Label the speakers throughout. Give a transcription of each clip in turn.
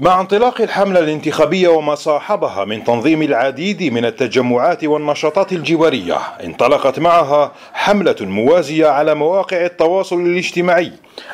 Speaker 1: مع انطلاق الحملة الانتخابية وما صاحبها من تنظيم العديد من التجمعات والنشاطات الجوارية انطلقت معها حملة موازية على مواقع التواصل الاجتماعي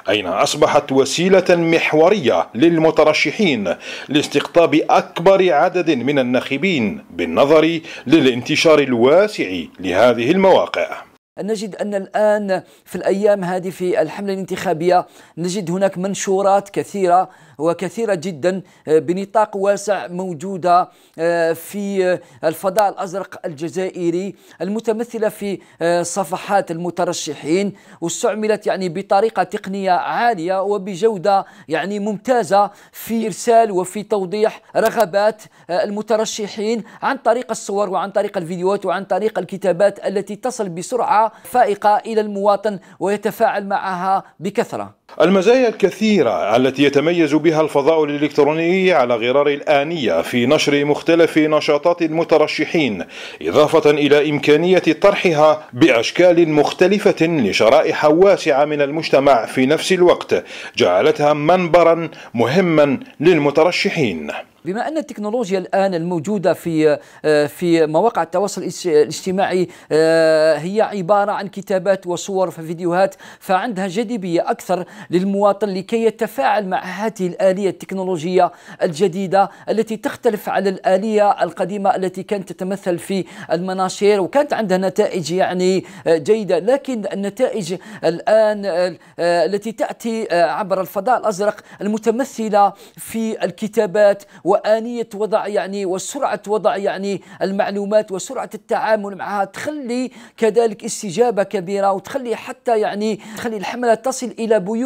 Speaker 1: أين أصبحت وسيلة محورية للمترشحين لاستقطاب أكبر عدد من الناخبين بالنظر للانتشار الواسع لهذه المواقع.
Speaker 2: نجد أن الآن في الأيام هذه في الحملة الانتخابية نجد هناك منشورات كثيرة وكثيرة جدا آه، بنطاق واسع موجودة آه، في الفضاء الأزرق الجزائري المتمثلة في آه، صفحات المترشحين واستعملت يعني بطريقة تقنية عالية وبجودة يعني ممتازة في إرسال وفي توضيح رغبات المترشحين عن طريق الصور وعن طريق الفيديوهات وعن طريق الكتابات التي تصل بسرعة فائقة إلى المواطن ويتفاعل معها بكثرة.
Speaker 1: المزايا الكثيرة التي يتميز بها الفضاء الإلكتروني على غرار الآنية في نشر مختلف نشاطات المترشحين إضافة إلى إمكانية طرحها بأشكال مختلفة لشرائح واسعة من المجتمع في نفس الوقت جعلتها منبرا مهما للمترشحين.
Speaker 2: بما أن التكنولوجيا الآن الموجودة في آه، في مواقع التواصل الاجتماعي آه، هي عبارة عن كتابات وصور وفيديوهات فعندها جاذبية أكثر للمواطن لكي يتفاعل مع هذه الآلية التكنولوجية الجديدة التي تختلف على الآلية القديمة التي كانت تتمثل في المناشير وكانت عندها نتائج يعني آه، جيدة. لكن النتائج الآن التي تأتي عبر الفضاء الأزرق المتمثلة في الكتابات وآنية وضع يعني وسرعة وضع يعني المعلومات وسرعة التعامل معها تخلي كذلك استجابة كبيرة وتخلي حتى يعني تخلي الحملة تصل إلى بيوت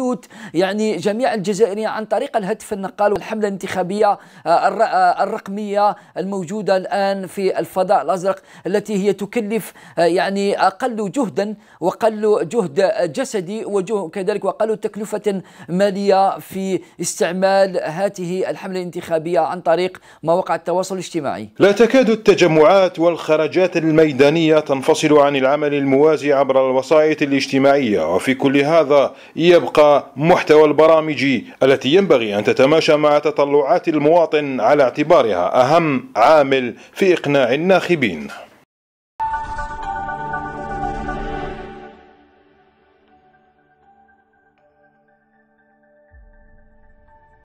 Speaker 2: يعني جميع الجزائريين عن طريق الهتف النقال والحملة الانتخابية آه، آه، الرقمية الموجودة الآن في الفضاء الأزرق التي هي تكلف آه، يعني أقل جهدا وأقل جهد جسدي وكذلك وأقل تكلفة مالية في استعمال هذه الحملة الانتخابية عن طريق مواقع التواصل الاجتماعي.
Speaker 1: لا تكاد التجمعات والخرجات الميدانية تنفصل عن العمل الموازي عبر الوسائط الاجتماعية وفي كل هذا يبقى محتوى البرامج التي ينبغي أن تتماشى مع تطلعات المواطن على اعتبارها أهم عامل في إقناع الناخبين.